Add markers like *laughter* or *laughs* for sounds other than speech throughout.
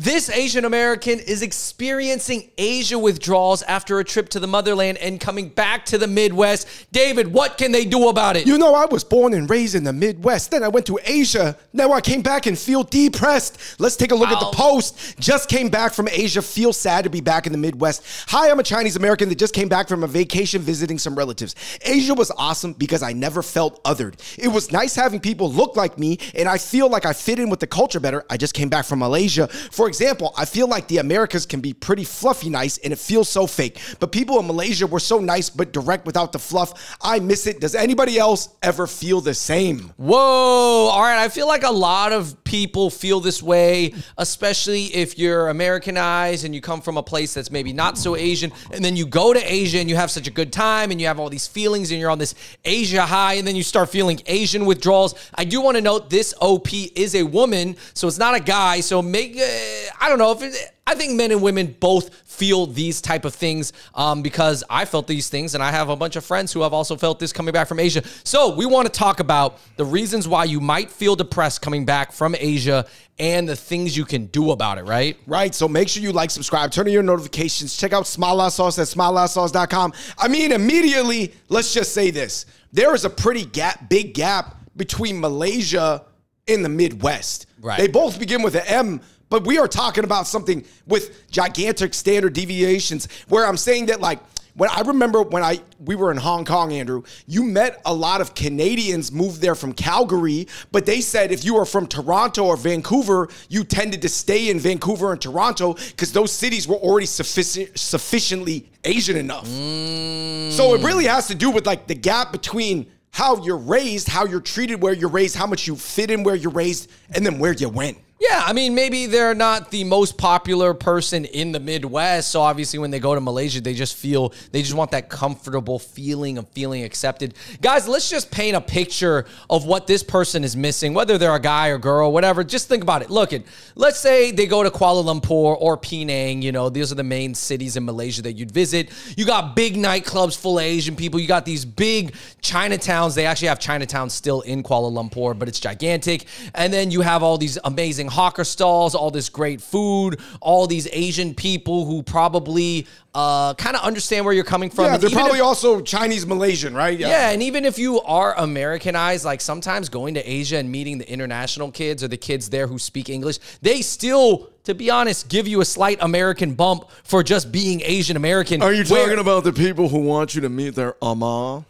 This Asian American is experiencing Asia withdrawals after a trip to the motherland and coming back to the Midwest. David, what can they do about it? You know, I was born and raised in the Midwest. Then I went to Asia. Now I came back and feel depressed. Let's take a look at the post. Just came back from Asia. Feel sad to be back in the Midwest. Hi, I'm a Chinese American that just came back from a vacation visiting some relatives. Asia was awesome because I never felt othered. It was nice having people look like me, and I feel like I fit in with the culture better. I just came back from Malaysia. For example, I feel like the Americas can be pretty fluffy nice, and it feels so fake. But people in Malaysia were so nice but direct without the fluff. I miss it. Does anybody else ever feel the same? Whoa. All right. I feel like a lot of people feel this way, especially if you're Americanized and you come from a place that's maybe not so Asian. And then you go to Asia and you have such a good time and you have all these feelings and you're on this Asia high and then you start feeling Asian withdrawals. I do want to note this OP is a woman, so it's not a guy. So make, uh, I don't know if it, I think men and women both feel these type of things um, because I felt these things and I have a bunch of friends who have also felt this coming back from Asia. So we want to talk about the reasons why you might feel depressed coming back from Asia and the things you can do about it, right? Right. So make sure you like, subscribe, turn on your notifications. Check out Smala Sauce at smalasauce.com. I mean, immediately, let's just say this. There is a pretty gap, big gap between Malaysia and the Midwest. Right. They both begin with an M, but we are talking about something with gigantic standard deviations where I'm saying that like when I remember when I we were in Hong Kong, Andrew, you met a lot of Canadians moved there from Calgary, but they said if you were from Toronto or Vancouver, you tended to stay in Vancouver and Toronto because those cities were already sufficient sufficiently Asian enough. Mm. So it really has to do with like the gap between how you're raised, how you're treated where you're raised, how much you fit in where you're raised, and then where you went. Yeah, I mean, maybe they're not the most popular person in the Midwest. So obviously, when they go to Malaysia, they just feel, they just want that comfortable feeling of feeling accepted. Guys, let's just paint a picture of what this person is missing, whether they're a guy or girl, whatever. Just think about it. Look, at, let's say they go to Kuala Lumpur or Penang. You know, these are the main cities in Malaysia that you'd visit. You got big nightclubs full of Asian people. You got these big Chinatowns. They actually have Chinatown still in Kuala Lumpur, but it's gigantic. And then you have all these amazing hawker stalls, all this great food, all these Asian people who probably uh, kind of understand where you're coming from. Yeah, And they're probably if- also Chinese Malaysian, right? yeah, and even if you are Americanized, like sometimes going to Asia and meeting the international kids or the kids there who speak English, they still, to be honest, give you a slight American bump for just being Asian American. Are you where- talking about the people who want you to meet their ama?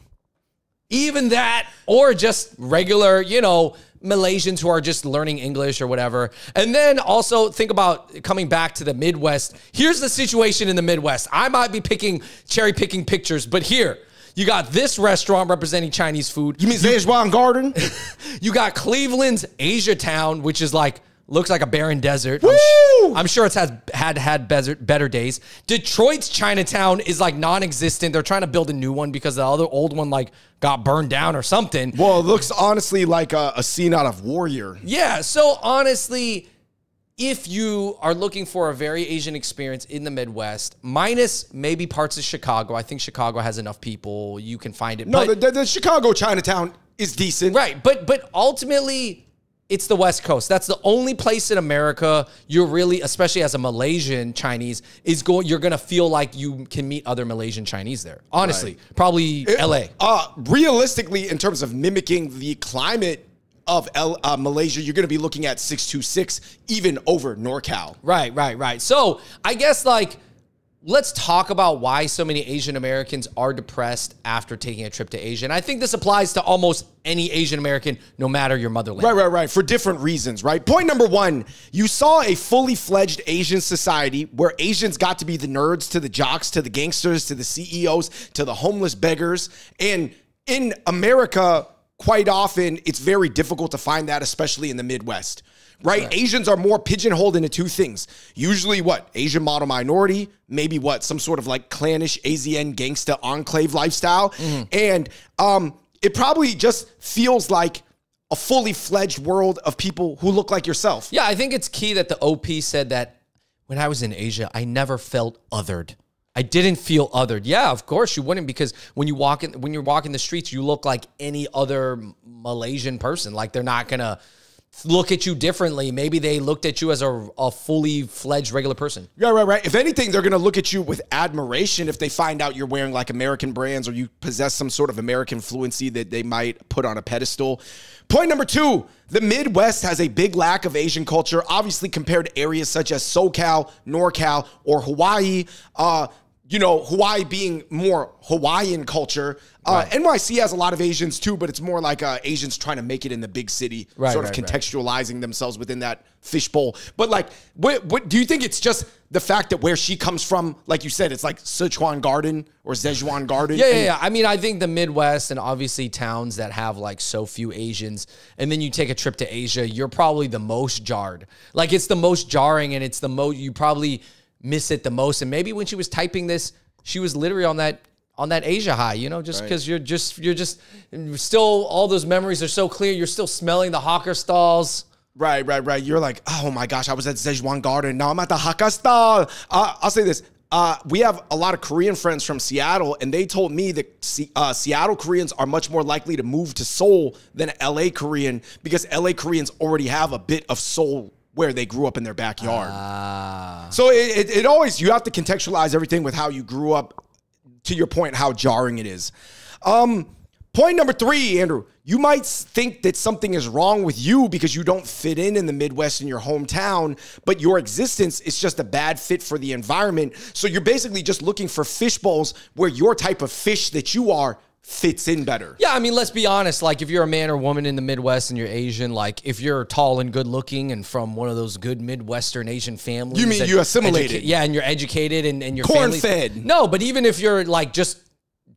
even that, or just regular, you know, Malaysians who are just learning English or whatever. And then also think about coming back to the Midwest. Here's the situation in the Midwest. I might be picking cherry picking pictures, but here you got this restaurant representing Chinese food. You mean Szechuan Garden? *laughs* You got Cleveland's Asia Town, which is like looks like a barren desert. I'm, su- I'm sure it's has had had better, better days. Detroit's Chinatown is like non-existent. They're trying to build a new one because the other old one like got burned down or something. well, it looks honestly like a, a scene out of Warrior. Yeah. So honestly, if you are looking for a very Asian experience in the Midwest, minus maybe parts of Chicago, I think Chicago has enough people you can find it. No, but, the, the, the Chicago Chinatown is decent. Right, but but ultimately it's the West Coast. That's the only place in America you're really, especially as a Malaysian Chinese, is going. You're gonna feel like you can meet other Malaysian Chinese there. Honestly, probably L.A. Uh, realistically, in terms of mimicking the climate of L, uh, Malaysia, you're going to be looking at 626 even over NorCal. Right, right, right. So I guess like let's talk about why so many Asian Americans are depressed after taking a trip to Asia. And I think this applies to almost any Asian American, no matter your motherland. Right, right, right. For different reasons, right? Point number one, you saw a fully fledged Asian society where Asians got to be the nerds to the jocks to the gangsters to the CEOs to the homeless beggars. And in America, quite often, it's very difficult to find that, especially in the Midwest. Right? Asians are more pigeonholed into two things. Usually, what? Asian model minority, maybe what? Some sort of like clannish AZN gangsta enclave lifestyle. And um, it probably just feels like a fully fledged world of people who look like yourself. Yeah, I think it's key that the OP said that when I was in Asia, I never felt othered. I didn't feel othered. Yeah, of course you wouldn't because when you walk in when you're walking the streets, you look like any other Malaysian person. Like they're not gonna look at you differently. Maybe they looked at you as a, a fully fledged regular person. Yeah, right, right. If anything, they're going to look at you with admiration if they find out you're wearing like American brands or you possess some sort of American fluency that they might put on a pedestal. Point number two the Midwest has a big lack of Asian culture, obviously, compared to areas such as SoCal, NorCal, or Hawaii. Uh, you know, Hawaii being more Hawaiian culture. Uh, right. NYC has a lot of Asians too, but it's more like uh, Asians trying to make it in the big city, right, sort of right, contextualizing themselves within that fishbowl. But like, what, what do you think it's just the fact that where she comes from, like you said, it's like Sichuan Garden or Szechuan Garden? Yeah, yeah, yeah. I mean, I think the Midwest and obviously towns that have like so few Asians, and then you take a trip to Asia, you're probably the most jarred. Like, it's the most jarring, and it's the most you probably miss it the most. And maybe when she was typing this, she was literally on that on that Asia high, you know, just because right. you're just you're just still all those memories are so clear. You're still smelling the hawker stalls. Right, right, right. You're like, oh my gosh, I was at Szechuan Garden. Now I'm at the hawker stall. Uh, I'll say this. Uh, we have a lot of Korean friends from Seattle, and they told me that C- uh, Seattle Koreans are much more likely to move to Seoul than LA Korean because LA Koreans already have a bit of Seoul where they grew up in their backyard. Ah. So it, it, it always, you have to contextualize everything with how you grew up, to your point, how jarring it is. Um, point number three, Andrew, you might think that something is wrong with you because you don't fit in in the Midwest in your hometown, but your existence is just a bad fit for the environment. So you're basically just looking for fish bowls where your type of fish that you are fits in better. Yeah, I mean, let's be honest. Like, if you're a man or woman in the Midwest and you're Asian, like, if you're tall and good looking and from one of those good Midwestern Asian families, you mean you assimilated? Educa- yeah, and you're educated and, and you're corn fed. No, but even if you're like just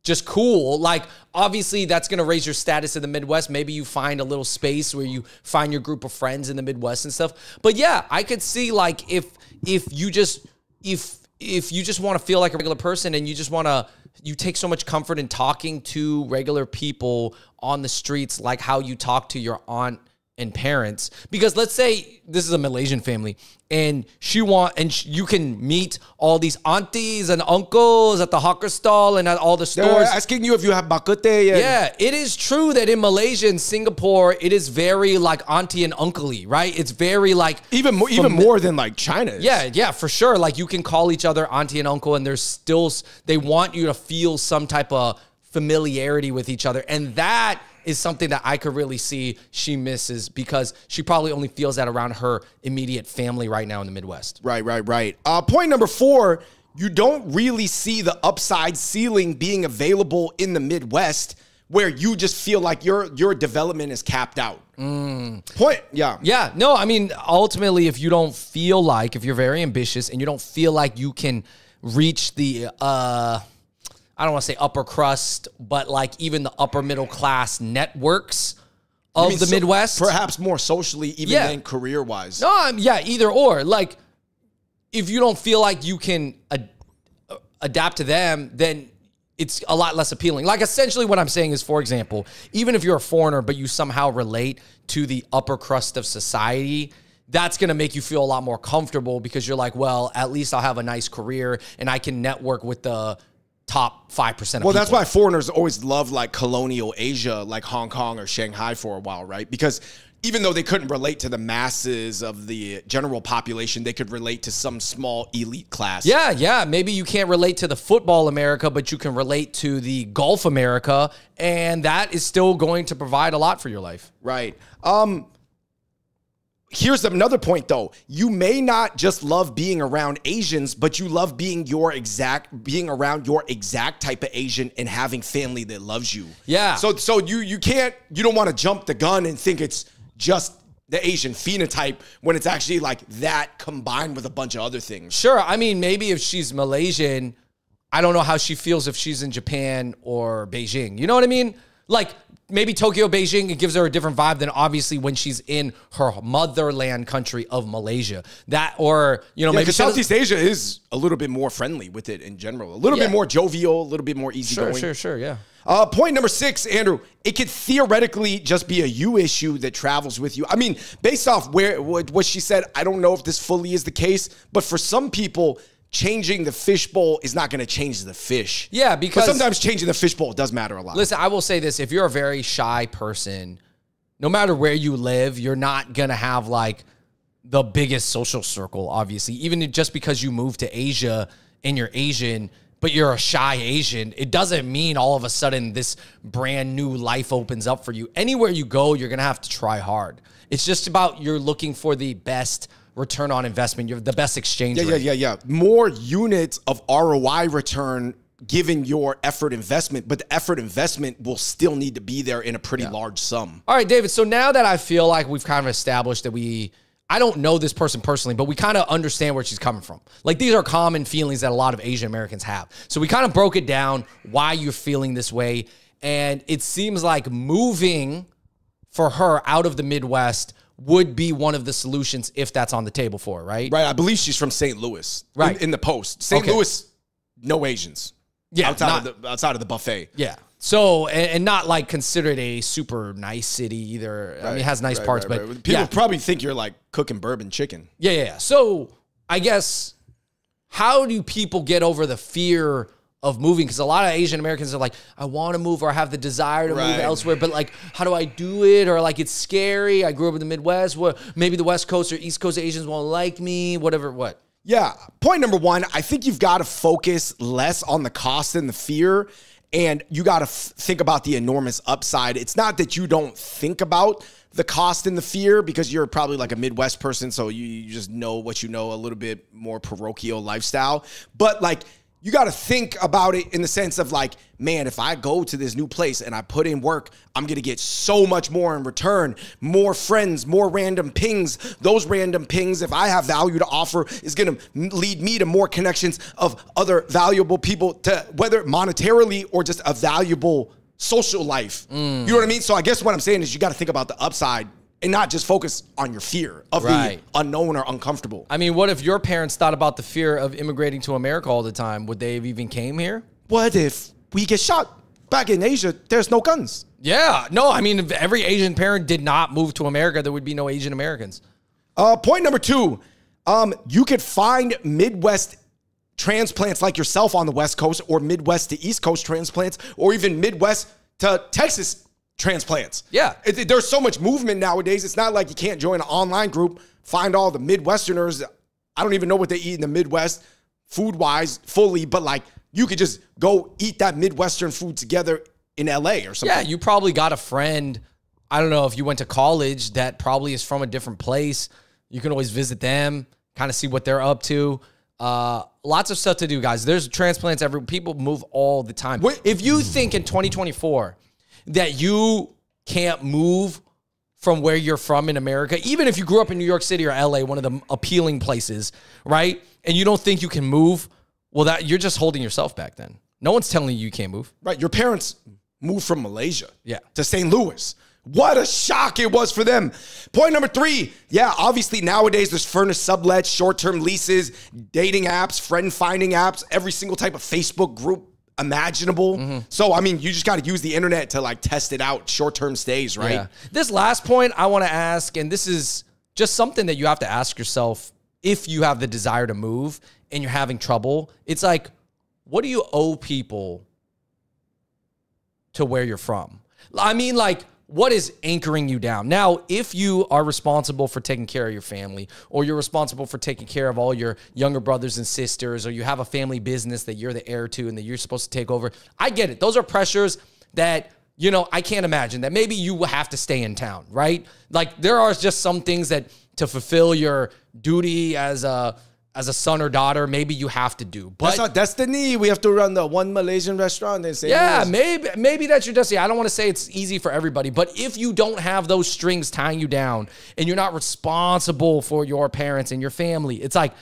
just cool, like obviously that's going to raise your status in the Midwest. Maybe you find a little space where you find your group of friends in the Midwest and stuff. But yeah, I could see like if if you just if if you just want to feel like a regular person and you just want to you take so much comfort in talking to regular people on the streets like how you talk to your aunt and parents because let's say this is a Malaysian family and she want and sh- you can meet all these aunties and uncles at the hawker stall and at all the stores. They're asking you if you have bak kut teh yeah. It is true that in Malaysia and Singapore it is very like auntie and uncle right? It's very like even more even more than like China is. yeah yeah for sure. Like you can call each other auntie and uncle and there's still they want you to feel some type of familiarity with each other and that is something that I could really see she misses because she probably only feels that around her immediate family right now in the Midwest. Right, right, right. Uh, point number four you don't really see the upside ceiling being available in the Midwest where you just feel like your your development is capped out. Mm. Point, yeah, yeah. No, I mean, ultimately, if you don't feel like if you're very ambitious and you don't feel like you can reach the uh I don't want to say upper crust, but like even the upper middle class networks of the so Midwest. Perhaps more socially, even yeah. than career wise. No, um, yeah, either or. Like, if you don't feel like you can ad- adapt to them, then it's a lot less appealing. Like, essentially, what I'm saying is, for example, even if you're a foreigner, but you somehow relate to the upper crust of society, that's going to make you feel a lot more comfortable because you're like, well, at least I'll have a nice career and I can network with the top 5% well people. that's why foreigners always love like colonial asia like hong kong or shanghai for a while right because even though they couldn't relate to the masses of the general population, they could relate to some small elite class. Yeah, yeah. Maybe you can't relate to the football America, but you can relate to the golf America, and that is still going to provide a lot for your life. Right. Um, Here's another point though. You may not just love being around Asians, but you love being your exact being around your exact type of Asian and having family that loves you. Yeah. So so you you can't you don't want to jump the gun and think it's just the Asian phenotype when it's actually like that combined with a bunch of other things. Sure. I mean, maybe if she's Malaysian, I don't know how she feels if she's in Japan or Beijing. You know what I mean? Like maybe Tokyo, Beijing, it gives her a different vibe than obviously when she's in her motherland country of Malaysia. That or you know yeah, maybe Southeast Asia is a little bit more friendly with it in general, a little yeah. bit more jovial, a little bit more easygoing. Sure, sure, sure, yeah. Uh, point number six, Andrew. It could theoretically just be a you issue that travels with you. I mean, based off where what she said, I don't know if this fully is the case, but for some people, changing the fishbowl is not going to change the fish. Yeah, because but sometimes changing the fishbowl does matter a lot. Listen, I will say this: if you're a very shy person, no matter where you live, you're not gonna have like the biggest social circle, obviously. Even just because you move to Asia and you're Asian, but you're a shy Asian, it doesn't mean all of a sudden this brand new life opens up for you. Anywhere you go, you're gonna have to try hard. It's just about you're looking for the best return on investment. You're the best exchange Yeah, rate. yeah, yeah, yeah. More units of ROI return given your effort investment, but the effort investment will still need to be there in a pretty large sum. All right, David. So now that I feel like we've kind of established that we, I don't know this person personally, but we kind of understand where she's coming from. Like these are common feelings that a lot of Asian Americans have. So we kind of broke it down why you're feeling this way. And it seems like moving for her out of the Midwest would be one of the solutions if that's on the table for her, right? Right. I believe she's from St. Louis. Right. In, in the post. St. Okay. Louis, no Asians. Yeah. Outside not- of the outside of the buffet. Yeah. So and, and not like considered a super nice city either. I mean, it has nice Right, parts, right, but right. people yeah. probably think you're like cooking bourbon chicken. Yeah, yeah, yeah. So I guess how do people get over the fear of moving? Because a lot of Asian Americans are like, I want to move or I have the desire to move elsewhere, but like, how do I do it? Or like, it's scary. I grew up in the Midwest. Where maybe the West Coast or East Coast Asians won't like me. Whatever. What? Yeah. Point number one, I think you've got to focus less on the cost and the fear. And you got to f- think about the enormous upside. It's not that you don't think about the cost and the fear because you're probably like a Midwest person. So you, you just know what you know, a little bit more parochial lifestyle. But like, you got to think about it in the sense of like, man, if I go to this new place and I put in work, I'm going to get so much more in return. More friends, more random pings. Those random pings, if I have value to offer, is going to lead me to more connections of other valuable people to whether monetarily or just a valuable social life. Mm. You know what I mean? So I guess what I'm saying is you got to think about the upside and not just focus on your fear of Right. the unknown or uncomfortable. I mean, what if your parents thought about the fear of immigrating to America all the time? Would they have even came here? What if we get shot back in Asia? There's no guns. Yeah. No, I mean, if every Asian parent did not move to America, there would be no Asian Americans. Uh, point number two, um, you could find Midwest transplants like yourself on the West Coast, or Midwest to East Coast transplants, or even Midwest to Texas transplants. Yeah. It- it- there's so much movement nowadays. It's not like you can't join an online group, find all the Midwesterners. I don't even know what they eat in the Midwest, food wise, fully, but like you could just go eat that Midwestern food together in LA or something. Yeah, you probably got a friend. I don't know if you went to college that probably is from a different place. You can always visit them, kind of see what they're up to. Uh, lots of stuff to do, guys. There's transplants every people move all the time. If you think in 2024 that you can't move from where you're from in America, even if you grew up in New York City or LA, one of the appealing places, right? And you don't think you can move, well, that you're just holding yourself back. Then no one's telling you you can't move. Right. Your parents moved from Malaysia Yeah. to St. Louis. What a shock it was for them. Point number three. Yeah, obviously nowadays there's furnished sublets, short-term leases, dating apps, friend finding apps, every single type of Facebook group imaginable. Mm-hmm. So I mean, you just got to use the internet to like test it out, short-term stays, right? Yeah. This last point I want to ask, and this is just something that you have to ask yourself if you have the desire to move and you're having trouble. It's like, what do you owe people to where you're from? I mean, like, what is anchoring you down? Now, if you are responsible for taking care of your family, or you're responsible for taking care of all your younger brothers and sisters, or you have a family business that you're the heir to and that you're supposed to take over, I get it. Those are pressures that you know, I can't imagine that maybe you have to stay in town, right? Like there are just some things that to fulfill your duty as a as a son or daughter, maybe you have to do. But That's our destiny. We have to run the one Malaysian restaurant and say, yeah, maybe maybe that's your destiny. I don't want to say it's easy for everybody, but if you don't have those strings tying you down and you're not responsible for your parents and your family, it's like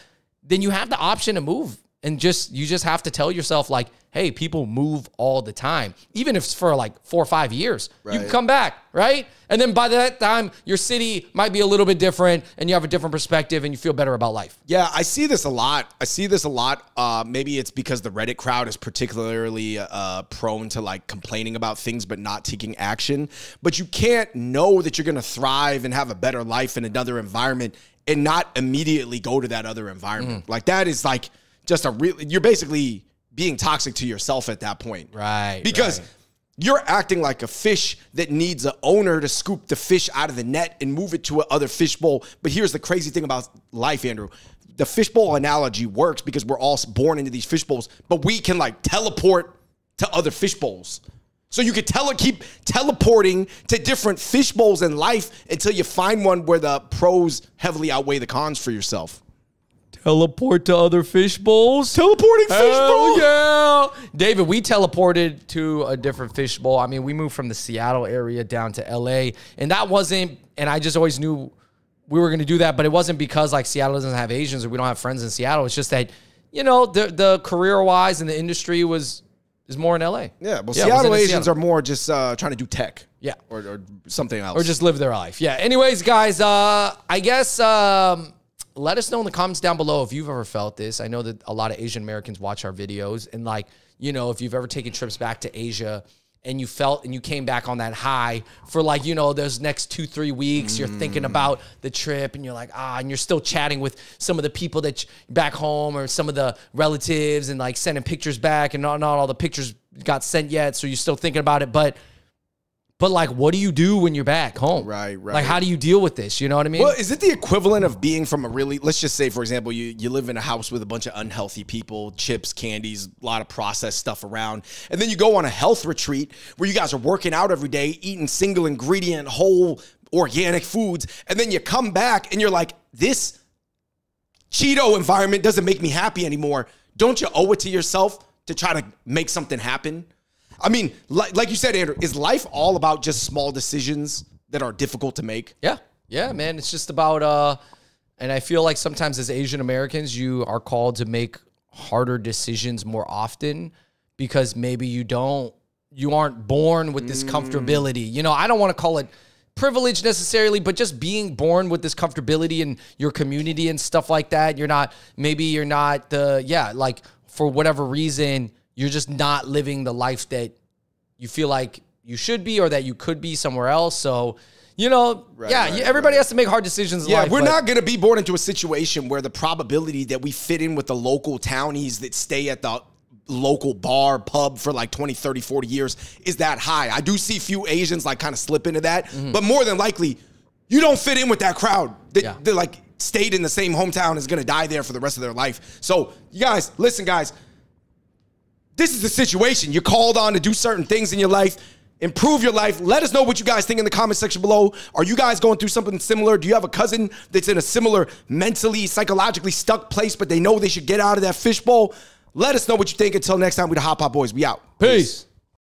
then you have the option to move and just you just have to tell yourself like, hey, people move all the time, even if it's for like four or five years. You can come back, right? And then by that time, your city might be a little bit different, and you have a different perspective, and you feel better about life. Yeah, I see this a lot. I see this a lot. Uh, maybe it's because the Reddit crowd is particularly uh, prone to like complaining about things but not taking action. But you can't know that you're going to thrive and have a better life in another environment and not immediately go to that other environment. Like that is like just a real. You're basically being toxic to yourself at that point, Right, Because right. You're acting like a fish that needs an owner to scoop the fish out of the net and move it to another fishbowl. But here's the crazy thing about life, Andrew. The fishbowl analogy works because we're all born into these fishbowls, but we can like teleport to other fishbowls. So you could tele- keep teleporting to different fishbowls in life until you find one where the pros heavily outweigh the cons for yourself. Teleport to other fish bowls. Teleporting fishbowl. Hell yeah. David, we teleported to a different fish bowl. I mean, we moved from the Seattle area down to LA, and that wasn't, and I just always knew we were going to do that, but it wasn't because like Seattle doesn't have Asians or we don't have friends in Seattle. It's just that, you know, the, the career wise and the industry was, is more in LA. Yeah, well, was Seattle Asians Seattle. are more just uh, trying to do tech. Yeah. Or, or something else. or just live their life. Yeah. Anyways, guys, uh, I guess um, let us know in the comments down below if you've ever felt this. I know that a lot of Asian Americans watch our videos, and like, you know, if you've ever taken trips back to Asia and you felt and you came back on that high for like, you know, those next two, three weeks, you're thinking about the trip and you're like, ah, and you're still chatting with some of the people that back home or some of the relatives and like sending pictures back and not, not all the pictures got sent yet. So you're still thinking about it. But but like, what do you do when you're back home? Right, right. Like, how do you deal with this? You know what I mean? Well, is it the equivalent of being from a really, let's just say, for example, you, you live in a house with a bunch of unhealthy people, chips, candies, a lot of processed stuff around. And then you go on a health retreat where you guys are working out every day, eating single ingredient, whole organic foods. And then you come back and you're like, this Cheeto environment doesn't make me happy anymore. Don't you owe it to yourself to try to make something happen? I mean, like, like you said, Andrew, is life all about just small decisions that are difficult to make? yeah, yeah, man. It's just about, uh, and I feel like sometimes as Asian Americans, you are called to make harder decisions more often because maybe you don't, you aren't born with this comfortability. You know, I don't want to call it privilege necessarily, but just being born with this comfortability in your community and stuff like that. You're not, maybe you're not the, yeah, like for whatever reason, you're just not living the life that you feel like you should be or that you could be somewhere else. So, you know, yeah, right, everybody has to make hard decisions. Yeah, life, we're not going to be born into a situation where the probability that we fit in with the local townies that stay at the local bar, pub for like 20, 30, 40 years is that high. I do see few Asians like kind of slip into that, mm-hmm. but more than likely, you don't fit in with that crowd they, yeah. that like stayed in the same hometown is going to die there for the rest of their life. So, you guys, listen, guys, this is the situation. You're called on to do certain things in your life, improve your life. Let us know what you guys think in the comment section below. Are you guys going through something similar? Do you have a cousin that's in a similar mentally, psychologically stuck place, but they know they should get out of that fishbowl? Let us know what you think. Until next time, we the Hot Pot Boys. We out. Peace.